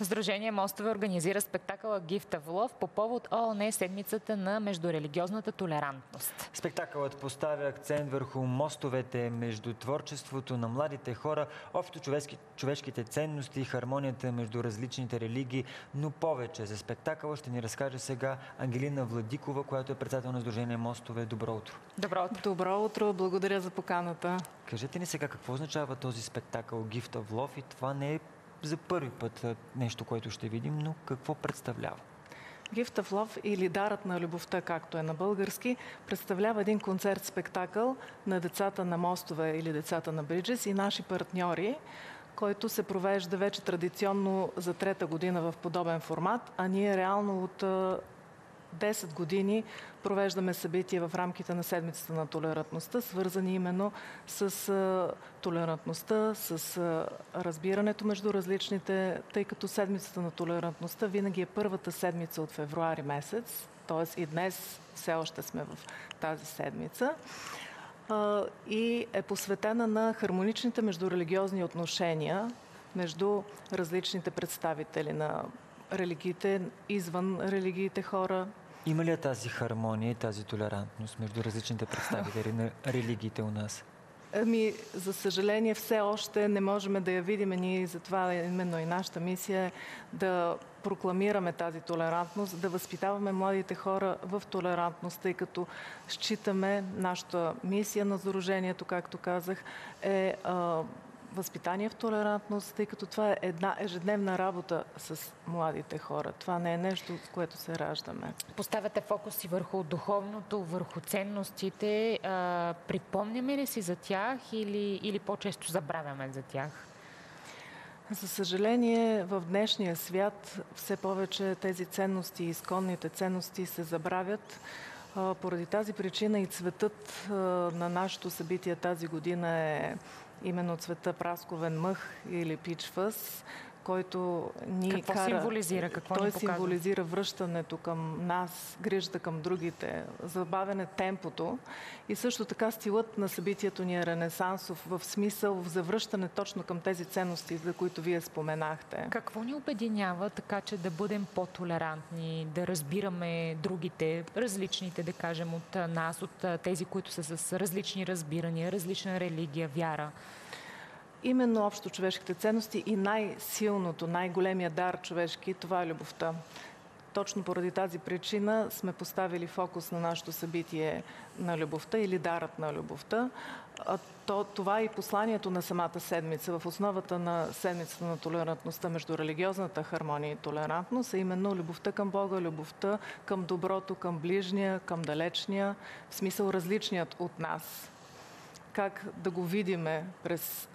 Сдружение Мостове организира спектакъла Gift of Love по повод ООН седмицата на междурелигиозната толерантност. Спектакълът поставя акцент върху мостовете между творчеството на младите хора, общо човешки, човешките ценности и хармонията между различните религии, но повече за спектакъла ще ни разкаже сега Ангелина Владикова, която е председател на Сдружение Мостове. Добро утро! Добро утро! Добро утро! Благодаря за поканата. Кажете ни сега какво означава този спектакъл Gift of Love и това не е за първи път нещо, което ще видим, но какво представлява? Gift of Love или Дарът на любовта, както е на български, представлява един концерт-спектакъл на децата на мостове или децата на Бриджес и наши партньори, който се провежда вече традиционно за трета година в подобен формат, а ние реално от 10 години провеждаме събития в рамките на седмицата на толерантността, свързани именно с толерантността, с разбирането между различните, тъй като седмицата на толерантността винаги е първата седмица от февруари месец, т.е. и днес все още сме в тази седмица и е посветена на хармоничните междурелигиозни отношения между различните представители на религиите, извън религиите хора. Има ли тази хармония и тази толерантност между различните представители на религиите у нас? Ами, за съжаление, все още не можем да я видим. Ние затова именно и нашата мисия е да прокламираме тази толерантност, да възпитаваме младите хора в толерантност, тъй като считаме нашата мисия на Сдружението, както казах, е възпитание в толерантност, тъй като това е една ежедневна работа с младите хора. Това не е нещо, с което се раждаме. Поставяте фокуси върху духовното, върху ценностите. А, припомняме ли си за тях или, или по-често забравяме за тях? За съжаление, в днешния свят все повече тези ценности, изконните ценности се забравят. Поради тази причина и цветът на нашето събитие тази година е именно цвета прасковен мъх или пичфъс, който ни Какво кара... символизира? Какво Той ни показва? символизира връщането към нас, грижата към другите, забавяне темпото и също така стилът на събитието ни е ренесансов в смисъл в завръщане точно към тези ценности, за които вие споменахте. Какво ни обединява така, че да бъдем по-толерантни, да разбираме другите, различните, да кажем, от нас, от тези, които са с различни разбирания, различна религия, вяра? Именно общо човешките ценности и най-силното, най-големия дар човешки, това е любовта. Точно поради тази причина сме поставили фокус на нашето събитие на любовта или дарът на любовта. То, това е и посланието на самата седмица. В основата на седмицата на толерантността между религиозната хармония и толерантност е именно любовта към Бога, любовта към доброто, към ближния, към далечния, в смисъл различният от нас. Как да го видиме през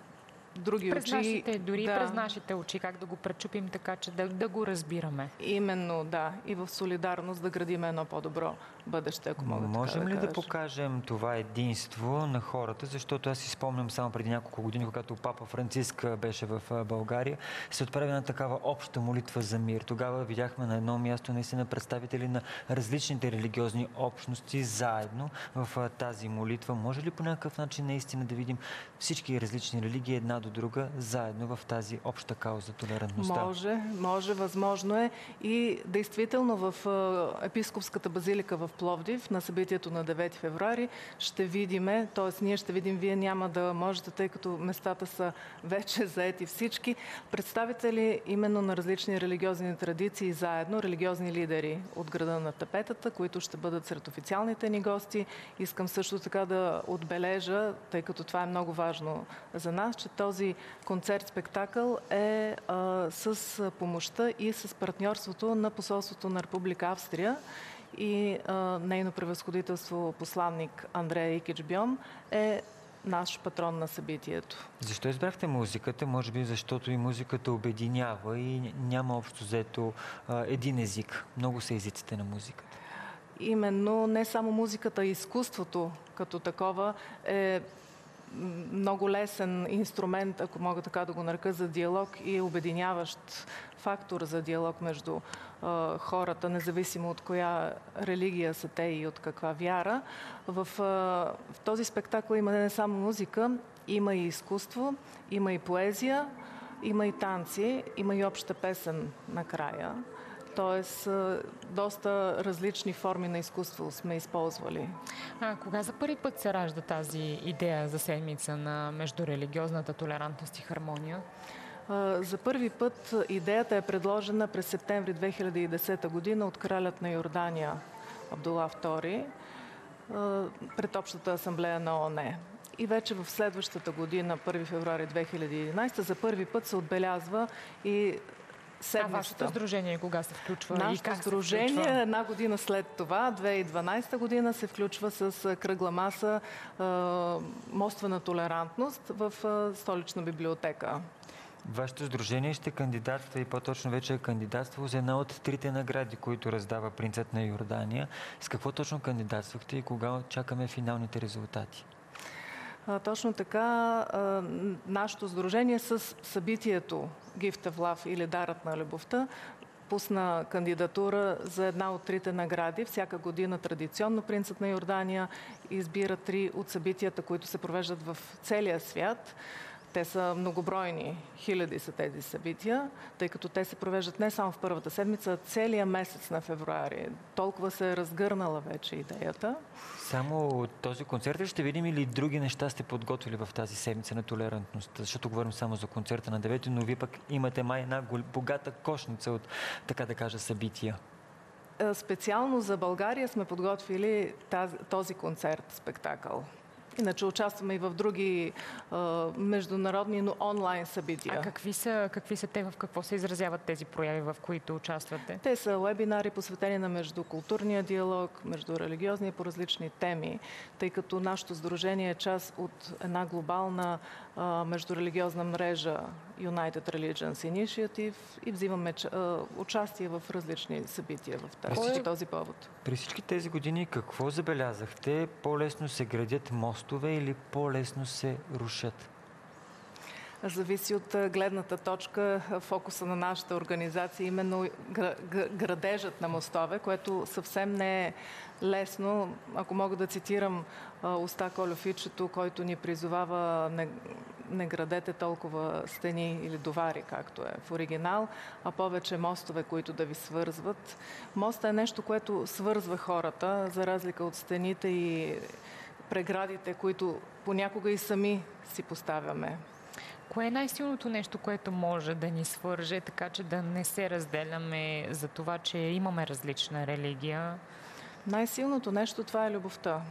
други през очи. Нашите, дори да. през нашите очи, как да го пречупим така, че да, да го разбираме. Именно, да. И в солидарност да градим едно по-добро бъдеще, ако мога Можем така ли да, да покажем това единство на хората? Защото аз си спомням само преди няколко години, когато папа Франциск беше в България, се отправи на такава обща молитва за мир. Тогава видяхме на едно място наистина представители на различните религиозни общности заедно в тази молитва. Може ли по някакъв начин наистина да видим всички различни религии една до друга заедно в тази обща кауза толерантността? Може, може, възможно е. И действително в епископската базилика в Пловдив на събитието на 9 февруари ще видиме, т.е. ние ще видим, вие няма да можете, тъй като местата са вече заети всички, представители именно на различни религиозни традиции заедно, религиозни лидери от града на тапетата, които ще бъдат сред официалните ни гости. Искам също така да отбележа, тъй като това е много важно за нас, че този концерт-спектакъл е а, с помощта и с партньорството на посолството на Република Австрия и а, нейно превъзходителство посланник Андрея Икичбьон е наш патрон на събитието. Защо избрахте музиката? Може би защото и музиката обединява и няма общо взето един език. Много са езиците на музиката. Именно не само музиката, а изкуството като такова е много лесен инструмент, ако мога така да го нарека, за диалог и обединяващ фактор за диалог между а, хората, независимо от коя религия са те и от каква вяра. В, а, в този спектакъл има не само музика, има и изкуство, има и поезия, Има и танци, има и обща песен накрая. Тоест, доста различни форми на изкуство сме използвали. А кога за първи път се ражда тази идея за седмица на междурелигиозната толерантност и хармония? За първи път идеята е предложена през септември 2010 година от кралят на Йордания Абдула II пред Общата асамблея на ООН. И вече в следващата година, 1 февруари 2011, за първи път се отбелязва и седмицата. А вашето сдружение кога се включва? Нашето и как сдружение се включва? една година след това, 2012 година, се включва с кръгла маса Моства на толерантност в столична библиотека. Вашето сдружение ще кандидатства и по-точно вече е кандидатство за една от трите награди, които раздава принцът на Йордания. С какво точно кандидатствахте и кога чакаме финалните резултати? Точно така, нашето сдружение с събитието of Love или Дарът на любовта пусна кандидатура за една от трите награди. Всяка година традиционно принцът на Йордания избира три от събитията, които се провеждат в целия свят. Те са многобройни, хиляди са тези събития, тъй като те се провеждат не само в първата седмица, а целия месец на февруари. Толкова се е разгърнала вече идеята. Само този концерт ще видим или други неща сте подготвили в тази седмица на толерантност? Защото говорим само за концерта на 9, но вие пък имате май една богата кошница от, така да кажа, събития. Е, специално за България сме подготвили тази, този концерт, спектакъл. Иначе участваме и в други а, международни, но онлайн събития. А какви са, какви са те, в какво се изразяват тези прояви, в които участвате? Те са вебинари, посветени на междукултурния диалог, между религиозни по различни теми, тъй като нашето сдружение е част от една глобална междурелигиозна мрежа United Religions Initiative и взимаме участие в различни събития в тази, този повод. При всички тези години какво забелязахте? По-лесно се градят мостове или по-лесно се рушат? Зависи от гледната точка, фокуса на нашата организация, именно градежът на мостове, което съвсем не е лесно. Ако мога да цитирам уста Колюфичето, който ни призовава не, не градете толкова стени или довари, както е в оригинал, а повече мостове, които да ви свързват. Моста е нещо, което свързва хората, за разлика от стените и преградите, които понякога и сами си поставяме. Кое е най-силното нещо, което може да ни свърже, така че да не се разделяме за това, че имаме различна религия? Най-силното нещо това е любовта.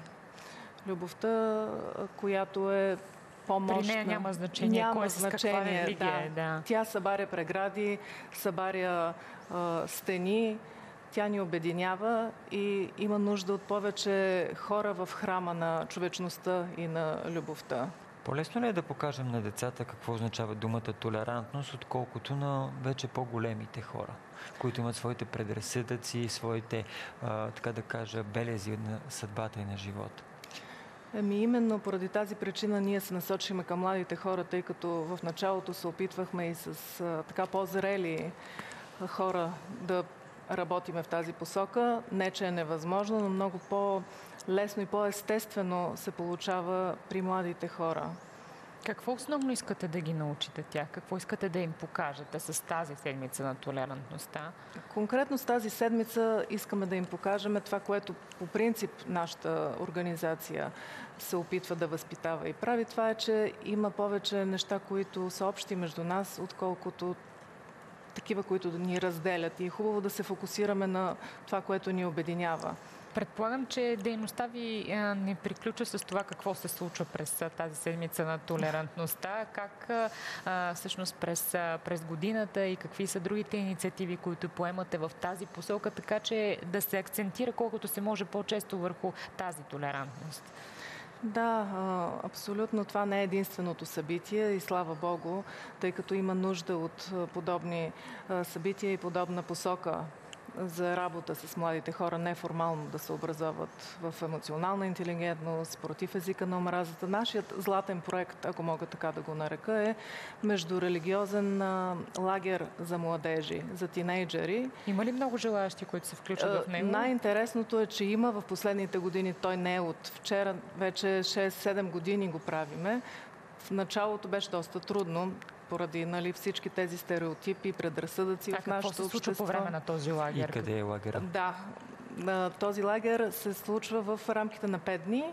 Любовта, която е по-мощна. При нея няма значение няма кой е значение, каква религия да. е. Да. Тя събаря прегради, събаря а, стени, тя ни обединява и има нужда от повече хора в храма на човечността и на любовта. По-лесно ли е да покажем на децата какво означава думата толерантност, отколкото на вече по-големите хора, които имат своите предразсъдъци, своите, а, така да кажа, белези на съдбата и на живота? Еми именно поради тази причина ние се насочиме към младите хора, тъй като в началото се опитвахме и с а, така по-зрели хора да работиме в тази посока. Не, че е невъзможно, но много по-лесно и по-естествено се получава при младите хора. Какво основно искате да ги научите тях? Какво искате да им покажете с тази седмица на толерантността? Конкретно с тази седмица искаме да им покажем това, което по принцип нашата организация се опитва да възпитава и прави. Това е, че има повече неща, които са общи между нас, отколкото такива, които ни разделят. И е хубаво да се фокусираме на това, което ни обединява. Предполагам, че дейността ви не приключва с това какво се случва през тази седмица на толерантността, как всъщност през, през годината и какви са другите инициативи, които поемате в тази посока, така че да се акцентира колкото се може по-често върху тази толерантност. Да, абсолютно това не е единственото събитие и слава Богу, тъй като има нужда от подобни събития и подобна посока за работа с младите хора неформално да се образоват в емоционална интелигентност, против езика на омразата. Нашият златен проект, ако мога така да го нарека, е междурелигиозен лагер за младежи, за тинейджери. Има ли много желаящи, които се включат в него? Най-интересното е, че има в последните години, той не е от вчера, вече 6-7 години го правиме. В началото беше доста трудно поради нали, всички тези стереотипи, предразсъдъци а в нашето какво се случва по време на този лагер? И къде е лагера? Да, този лагер се случва в рамките на 5 дни.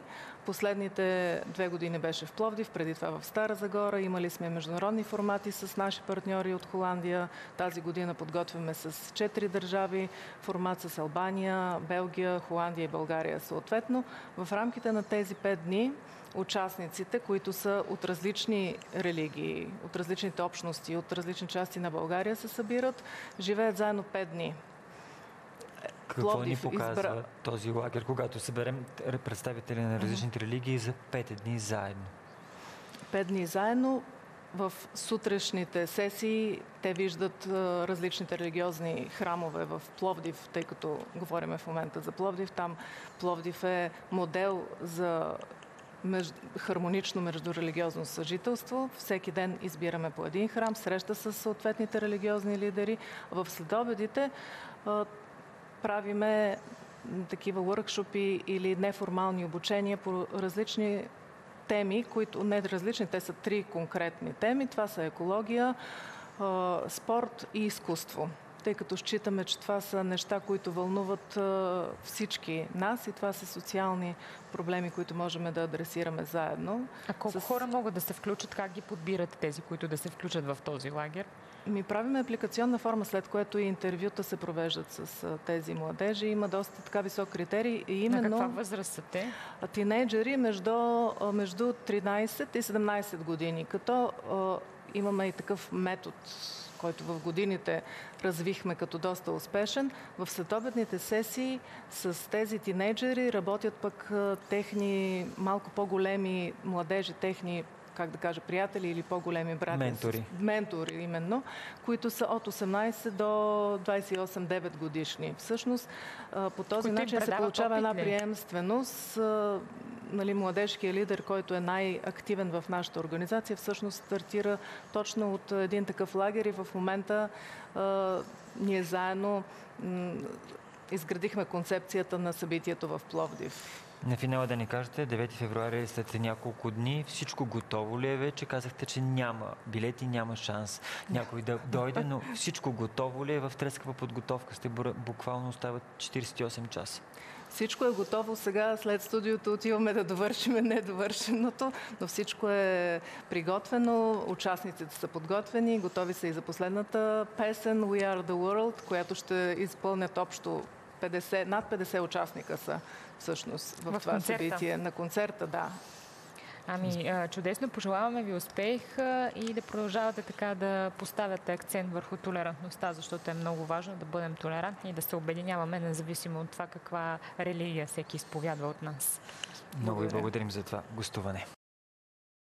Последните две години беше в Пловдив, преди това в Стара Загора. Имали сме международни формати с наши партньори от Холандия. Тази година подготвяме с 4 държави формат с Албания, Белгия, Холандия и България съответно. В рамките на тези 5 дни участниците, които са от различни религии, от различните общности, от различни части на България се събират, живеят заедно 5 дни. Какво Пловдив ни показва избра... този лагер, когато съберем представители на различните религии за пет дни заедно? Пет дни заедно. В сутрешните сесии те виждат различните религиозни храмове в Пловдив, тъй като говорим в момента за Пловдив. Там Пловдив е модел за меж... хармонично междурелигиозно съжителство. Всеки ден избираме по един храм, среща с съответните религиозни лидери. В следобедите правиме такива въркшопи или неформални обучения по различни теми, които не различни, те са три конкретни теми. Това са екология, спорт и изкуство тъй като считаме, че това са неща, които вълнуват всички нас и това са социални проблеми, които можем да адресираме заедно. А колко с... хора могат да се включат? Как ги подбират тези, които да се включат в този лагер? Ми правим апликационна форма, след което и интервюта се провеждат с тези младежи. Има доста така висок критерий. И именно, На каква възраст са те? Тинейджери между, между 13 и 17 години. Като имаме и такъв метод който в годините развихме като доста успешен. В следобедните сесии с тези тинейджери работят пък техни малко по-големи младежи, техни как да кажа, приятели или по-големи брати. Ментори. Ментори, именно, които са от 18 до 28-9 годишни. Всъщност, по този начин се получава една приемственост. Нали, младежкият лидер, който е най-активен в нашата организация, всъщност стартира точно от един такъв лагер и в момента а, ние заедно изградихме концепцията на събитието в Пловдив. На финала да ни кажете, 9 февруари след няколко дни, всичко готово ли е вече? Казахте, че няма билети, няма шанс някой да дойде, но всичко готово ли е? В трескава подготовка сте буквално остават 48 часа. Всичко е готово сега, след студиото отиваме да довършим недовършеното, но всичко е приготвено, участниците са подготвени, готови са и за последната песен We Are The World, която ще изпълнят общо 50, над 50 участника са всъщност в, в това концерта. събитие на концерта, да. Ами, чудесно, пожелаваме ви успех и да продължавате така да поставяте акцент върху толерантността, защото е много важно да бъдем толерантни и да се обединяваме, независимо от това каква религия всеки изповядва от нас. Много ви благодарим за това гостуване.